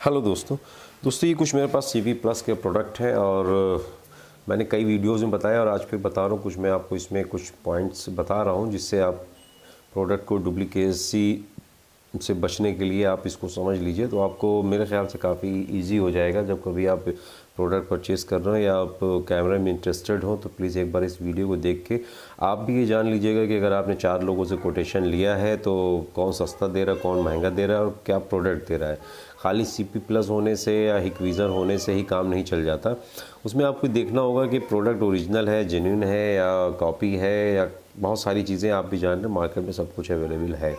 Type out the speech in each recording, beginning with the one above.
Hello दोस्तों। दोस्तों, ये कुछ मेरे पास सीवी प्लस के प्रोडक्ट हैं और मैंने कई वीडियोस में बताया और आज फिर बता रहा हूँ, कुछ मैं आपको इसमें कुछ पॉइंट्स बता रहा हूँ, जिससे आप प्रोडक्ट को डुप्लीकेसी से बचने के लिए आप इसको समझ लीजिए तो आपको मेरे ख्याल से काफ़ी इजी हो जाएगा। जब कभी आप प्रोडक्ट परचेज़ कर रहे हो या आप कैमरे में इंटरेस्टेड हो तो प्लीज़ एक बार इस वीडियो को देख के आप भी ये जान लीजिएगा कि अगर आपने चार लोगों से कोटेशन लिया है तो कौन सस्ता दे रहा है, कौन महँगा दे रहा है और क्या प्रोडक्ट दे रहा है। खाली सी पी प्लस होने से या हिकवीज़र होने से ही काम नहीं चल जाता। उसमें आपको देखना होगा कि प्रोडक्ट ओरिजिनल है जेन्यून है या कॉपी है या बहुत सारी चीज़ें आप भी जान रहे हैं मार्केट में सब कुछ अवेलेबल है।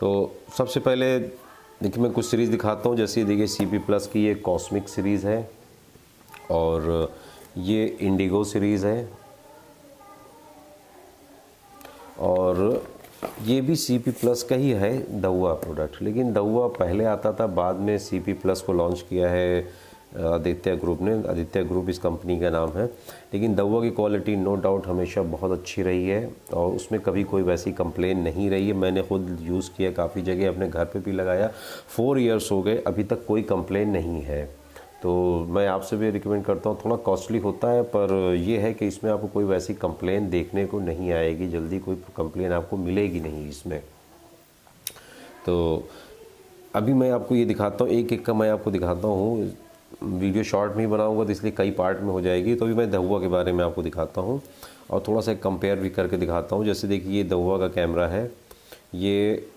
तो सबसे पहले देखिए, मैं कुछ सीरीज़ दिखाता हूँ। जैसे देखिए सी पी प्लस की ये कॉस्मिक सीरीज़ है और ये इंडिगो सीरीज़ है। और ये भी सी पी प्लस का ही है दहुआ प्रोडक्ट लेकिन दहुआ पहले आता था, बाद में सी पी प्लस को लॉन्च किया है। आदित्य ग्रुप ने, आदित्य ग्रुप इस कंपनी का नाम है। लेकिन दवा की क्वालिटी नो डाउट हमेशा बहुत अच्छी रही है और उसमें कभी कोई वैसी कंप्लेन नहीं रही है। मैंने खुद यूज़ किया, काफ़ी जगह अपने घर पे भी लगाया। फोर इयर्स हो गए, अभी तक कोई कंप्लेन नहीं है। तो मैं आपसे भी रिकमेंड करता हूँ, थोड़ा कॉस्टली होता है, पर यह है कि इसमें आपको कोई वैसी कंप्लेन देखने को नहीं आएगी। जल्दी कोई कंप्लेन आपको मिलेगी नहीं इसमें। तो अभी मैं आपको ये दिखाता हूँ एक एक का मैं आपको दिखाता हूँ। वीडियो शॉर्ट में ही बनाऊँगा तो इसलिए कई पार्ट में हो जाएगी। तो अभी मैं दहुआ के बारे में आपको दिखाता हूँ और थोड़ा सा कंपेयर भी करके दिखाता हूँ। जैसे देखिए, ये दहुआ का कैमरा है। ये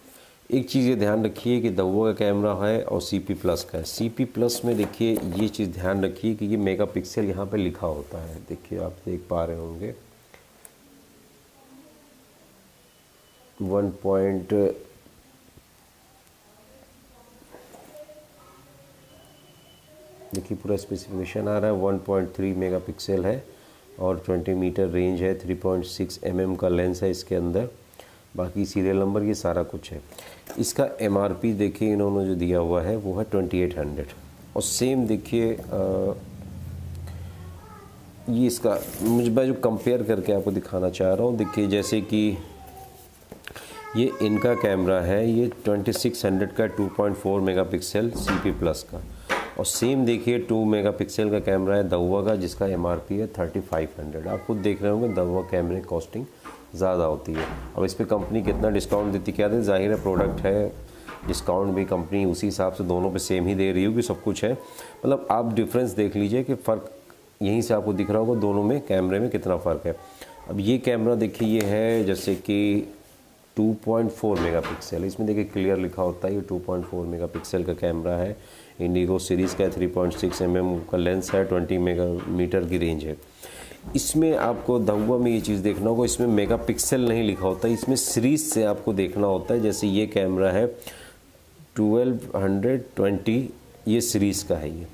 एक चीज़ ये ध्यान रखिए कि दवो का कैमरा है और सी पी प्लस का है। सी पी प्लस में देखिए, ये चीज़ ध्यान रखिए कि ये मेगा पिक्सल यहाँ पर लिखा होता है। देखिए, आप देख पा रहे होंगे। वन पॉइंट देखिए पूरा स्पेसिफिकेशन आ रहा है one point three mega pixel है और ट्वेंटी मीटर रेंज है three point six M M का लेंस है इसके अंदर। बाकी सीरियल नंबर ये सारा कुछ है। इसका एम आर पी देखिए इन्होंने जो दिया हुआ है, वो है ट्वेंटी एट हंड्रेड और सेम देखिए ये इसका, मुझे मैं जो कंपेयर करके आपको दिखाना चाह रहा हूँ, देखिए जैसे कि ये इनका कैमरा है, ये 2600 का 2.4 मेगापिक्सल सीपी प्लस का। और सेम देखिए 2 मेगापिक्सल का कैमरा है दवा का, जिसका एमआरपी है 3500 आप खुद देख रहे होंगे दवा कैमरे कॉस्टिंग ज़्यादा होती है। अब इस पर कंपनी कितना डिस्काउंट देती क्या दे? ज़ाहिर है प्रोडक्ट है डिस्काउंट भी कंपनी उसी हिसाब से दोनों पे सेम ही दे रही होगी, सब कुछ है। मतलब आप डिफरेंस देख लीजिए कि फ़र्क यहीं से आपको दिख रहा होगा, दोनों में कैमरे में कितना फ़र्क है। अब ये कैमरा देखिए, ये है जैसे कि 2.4 मेगापिक्सल। इसमें देखिए क्लियर लिखा होता है, ये 2.4 मेगापिक्सल का कैमरा है। इंडिगो सीरीज़ का 3.6 पॉइंट mm का लेंस है 20 मेगा मीटर की रेंज है। इसमें आपको दहुआ में ये चीज़ देखना होगा, इसमें मेगा पिक्सल नहीं लिखा होता, इसमें सीरीज़ से आपको देखना होता है, जैसे ये कैमरा है 1220 ये सीरीज़ का है ये।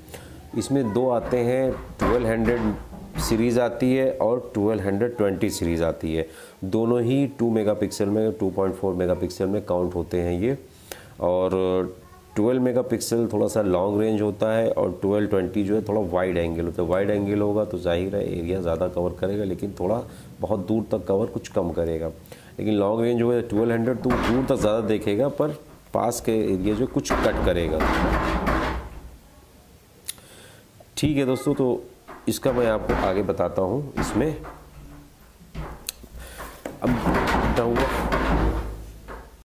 इसमें दो आते हैं 1200 सीरीज़ आती है और 1220 सीरीज़ आती है। दोनों ही 2 मेगापिक्सल में 2.4 मेगापिक्सल में काउंट होते हैं ये। और 12 मेगापिक्सल थोड़ा सा लॉन्ग रेंज होता है और 1220 जो है थोड़ा वाइड एंगल होता है। वाइड एंगल होगा तो ज़ाहिर है एरिया ज़्यादा कवर करेगा, लेकिन थोड़ा बहुत दूर तक कवर कुछ कम करेगा। लेकिन लॉन्ग रेंज होगा ट्वेल्व हंड्रेड तो दूर तक ज़्यादा देखेगा, पर पास के एरिया जो कुछ कट करेगा। ठीक है दोस्तों तो इसका मैं आपको आगे बताता हूँ। इसमें अब